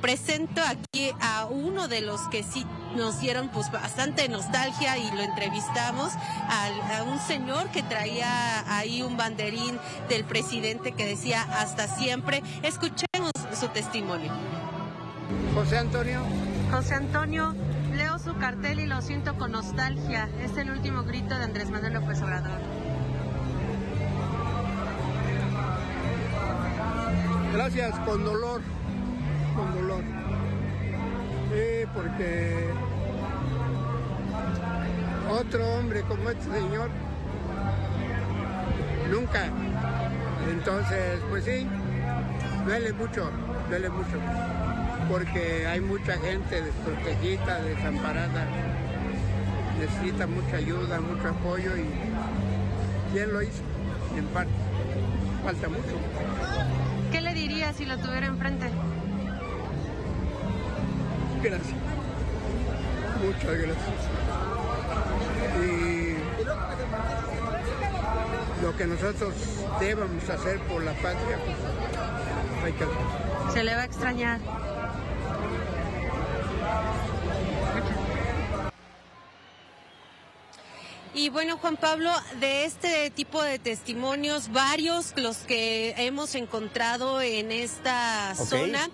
presento aquí a uno de los que sí nos dieron pues bastante nostalgia y lo entrevistamos a, a un señor que traía ahí un banderín del presidente que decía hasta siempre. Escuchemos su testimonio. José Antonio. José Antonio, leo su cartel y lo siento con nostalgia. Es el último grito de Andrés Manuel López Obrador. Gracias, con dolor, con dolor. Sí, porque otro hombre como este señor, nunca. Entonces, pues sí, duele mucho, duele mucho, porque hay mucha gente desprotegida, desamparada, necesita mucha ayuda, mucho apoyo y ¿quién lo hizo? En parte, falta mucho. ¿Qué le diría si lo tuviera enfrente? Gracias. Muchas gracias. Y lo que nosotros debamos hacer por la patria, pues hay que hacer. Se le va a extrañar. Y bueno, Juan Pablo, de este tipo de testimonios, varios los que hemos encontrado en esta Ok. zona.